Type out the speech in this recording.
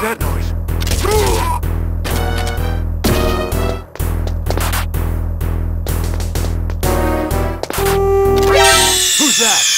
was that noise? Who's that?